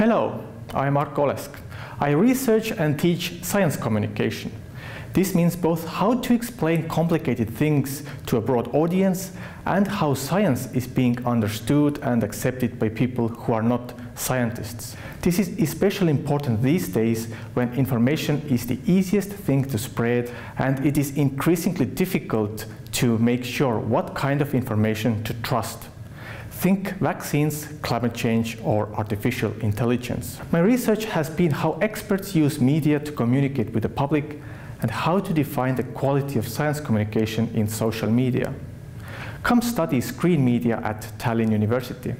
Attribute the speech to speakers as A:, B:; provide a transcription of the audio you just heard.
A: Hello, I'm Arko Olesk. I research and teach science communication. This means both how to explain complicated things to a broad audience and how science is being understood and accepted by people who are not scientists. This is especially important these days when information is the easiest thing to spread and it is increasingly difficult to make sure what kind of information to trust. Think vaccines, climate change, or artificial intelligence. My research has been how experts use media to communicate with the public and how to define the quality of science communication in social media. Come study screen media at Tallinn University.